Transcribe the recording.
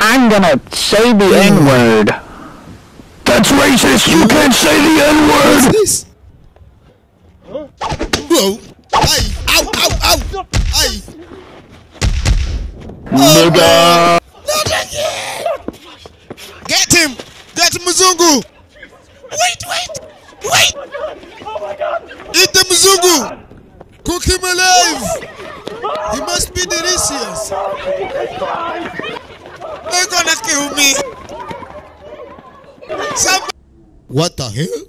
I'm gonna say the N hmm. word. That's racist. You hmm? can't say the N What's word. this? Whoa. Aye. Ow, ow, ow. Aye. Nigga. Not again. Get him. Get Mzungu. Wait, wait. Wait. Oh my god! Eat the Mzungu. Cook him alive. He must be delicious. Kill me. Some. What the hell?